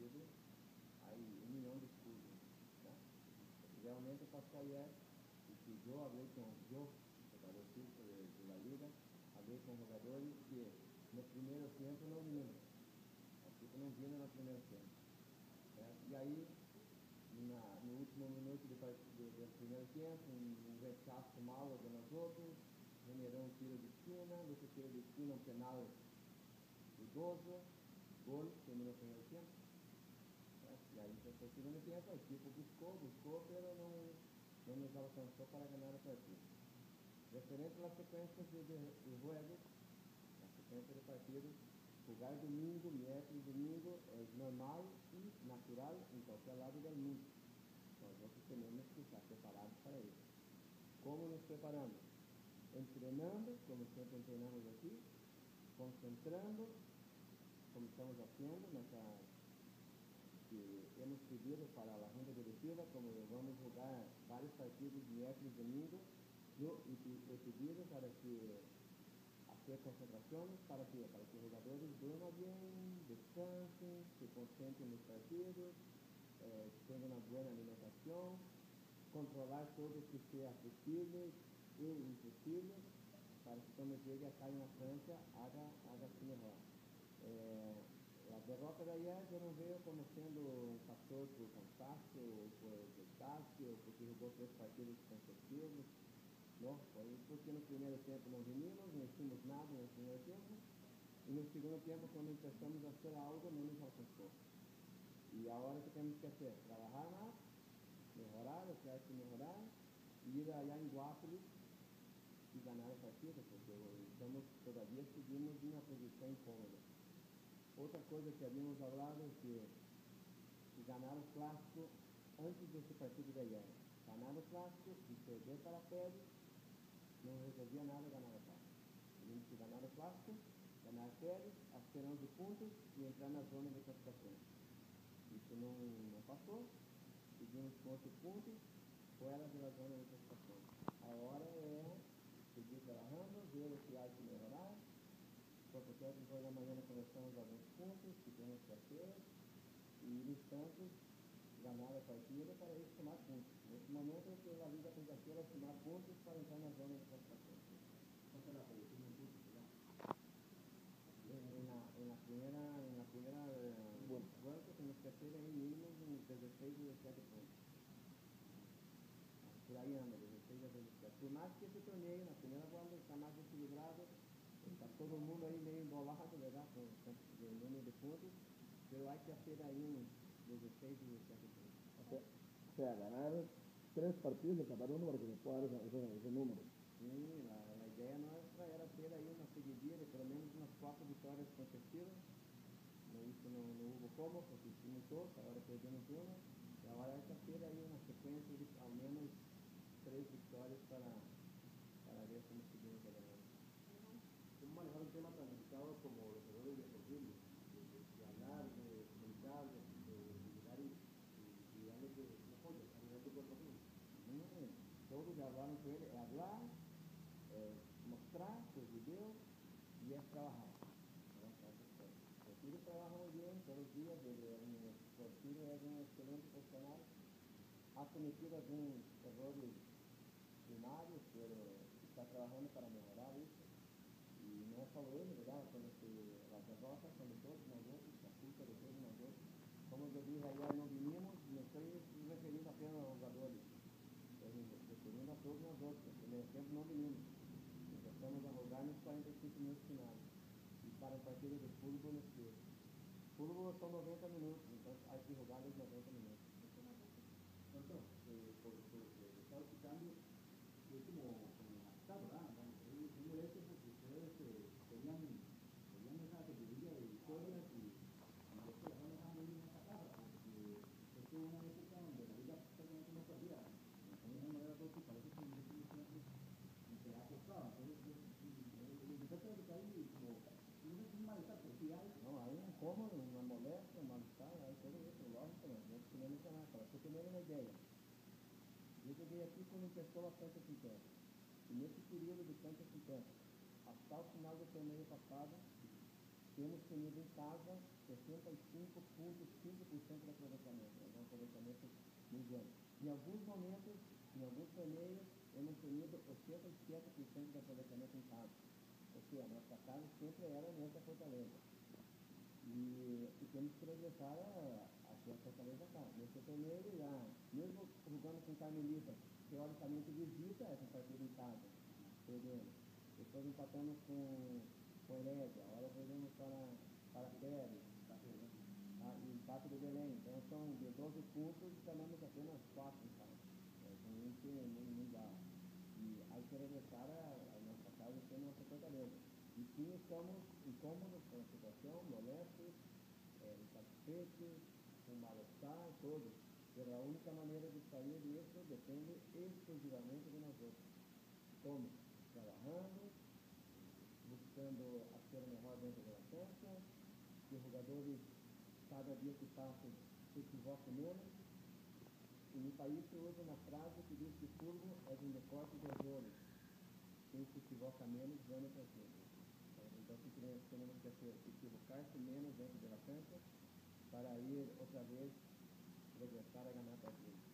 partido, aí um milhão de escudos. Né? Realmente o Pascal é, e que eu falei com eu, jogador físico de, de La Liga, falei com jogadores que no primeiro tempo não vinham. Assim não vinham no primeiro tempo. Né? E aí, na, no último minuto do, do, do primeiro tempo, um, um rechaço mal de nós outros, um tiro de esquina, nesse tiro de esquina um penal duvidoso, gol, terminou o primeiro tempo. Né? E aí, no segundo tempo, a equipe buscou, buscou, mas não, não nos alcançou para ganhar a partida. Referente às sequências de, de, de juegos, a sequência de partidos, jogar domingo, miércoles, domingo é normal e natural em qualquer lado do mundo. Nós outros temos que estar preparados para isso. Como nos preparamos? Entrenando, como sempre treinamos aqui, concentrando, como estamos haciendo, nessa, que hemos pedido para a junta directiva, como vamos jogar vários partidos miércoles, domingo, yo he pedido para que hacer concentraciones, para que, para que los jugadores durman bien, descansen, se concentren en los partidos, eh, tengan una buena alimentación, controlar todo o que sea posible e impossível para que quando chegue acá na França haga, haga se melhor. É, a derrota da IES eu não vejo como sendo um fator por cansaço, ou por desgaste, ou porque jogou três partidos consecutivos. Não, porque no primeiro tempo não vinimos, não hicimos nada no primeiro tempo, e no segundo tempo, quando a fazer algo, não nos alcançou. E a hora que temos que fazer? Trabalhar mais, melhorar, o que que melhorar, e ir allá em Guápolis e ganhar a partida, porque estamos, todavia seguimos em uma posição incômoda. Outra coisa que havíamos falado é que, ganhar o clássico antes desse partido IER. Ganhar o clássico e perder para a Pérez não resolvia nada ganhar a clássico. Tínhamos que ganhar o clássico, ganhar a Pérez, ter 11 pontos e entrar na zona de classificação. Isso não, não passou, seguimos com 8 pontos, fora da zona de classificação. A hora é seguir trabalhando, ver o que há de melhorar. Quanto tempo depois da manhã começamos alguns pontos que temos que fazer e nos tantos ganhar a partida para isso tomar pontos. Nesse momento, a Liga tem que ser tomar pontos para entrar na zona de classificação. ¿Cuánto la posición en puntos? ya? En la, en la primera, en la primera eh, Bueno. vuelta tenemos que hacer ahí mínimo un 16 o 17 puntos. Por ahí anda, 16 a 17. Por más que esse torneio, na primeira volta, está mais equilibrado, está todo mundo aí meio embolado, ¿verdad? Com, o número de pontos, pero hay que hacer aí um 16 o 17 puntos. O sea, o sea, ganar tres partidos y empatar uno para que se pueda dar ese, ese, ese número. Sim, a, a ideia nossa era ter aí uma seguidinha de pelo menos umas quatro vitórias consecutivas. Isso não, não houve como, porque o time todo, agora perdemos uma. E agora é ter aí uma sequência de ao menos três vitórias para, para ver como seguimos ganhando. ¿Cómo manejar un tema tan delicado como los errores deportivos? De, de, de hablar, de comunicar, de, de, de llegar y, y, y darles de, de apoyo a nivel de cuerpo técnico. Hum, todos falaram com ele, é falar, é mostrar os vídeos e é trabalhar. Né? Essas coisas. O filho trabalha muito bem todos os dias, ele é um, o filho é um excelente profissional, ha cometido alguns erros primários, pero está trabalhando para melhorar isso. E não é só ele, ¿verdad? Quando se as derrotas, quando todos nós outros, a culpa de todos. Como eu disse não não me apenas aos jogadores. Estou me referindo a todos nós outros. No primeiro tempo não vinimos. Começamos a jogar nos 45 minutos finais. E para a partida de futebol, nos que Futebol são 90 minutos, então há que jogar os 90 minutos. Eh, por, por eh, estar citando, es como, como adaptado, ¿verdad? Bueno, es es molesto porque ustedes eh, tenían, tenían esa seguidilla de victorias y, y esto lo están dejando ir en esta casa, porque esto es una época donde la liga prácticamente no perdía. De alguna manera, todo que parece que el último tiempo se ha costado. Entonces, es- es- el muchacho que está ahí, como, no sé si es un malestar, pero sí hay. Não, aí é um incômodo, uma moléstia, um mal-estar, aí tudo isso, lógico, né? nós queremos falar, para você ter uma ideia. Eu cheguei aqui quando começou a Santa 50. E nesse período de Santa 50, até o final do torneio passado, temos tenido em casa 65,5% de aproveitamento, é um aproveitamento mediano. Em alguns momentos, em alguns torneios, hemos tenido 87% de aproveitamento em casa. Ou seja, a nossa casa sempre era nessa fortaleza. E, e temos que regresar a, a a fortaleza cá. Nesse torneio, já, mesmo jogando com Carmelita, teoricamente visita essa partida em casa, perdemos. Depois empatamos com, com agora perdemos para, para Pérez, e empate de Belém. Então são de 12 pontos e ganhamos apenas 4 em casa. Isso não, dá. E aí que regressar a, a nossa casa sendo nossa fortaleza. E sim, estamos incômodos com a situação, molestos, é, insatisfeitos, com mal-estar, todos. Mas a única maneira de sair disso depende exclusivamente de nós outros. Como? Trabalhando, buscando a ser melhor dentro da cancha, que os jogadores, cada dia que passa, se equivocam menos. E no país se usa uma frase que diz que furbo é um decorte de errores. Quem se equivoca menos ganha para cima. Então, o que temos que fazer? Equivocar-se menos dentro da cancha para ir outra vez regresar a ganhar partidas.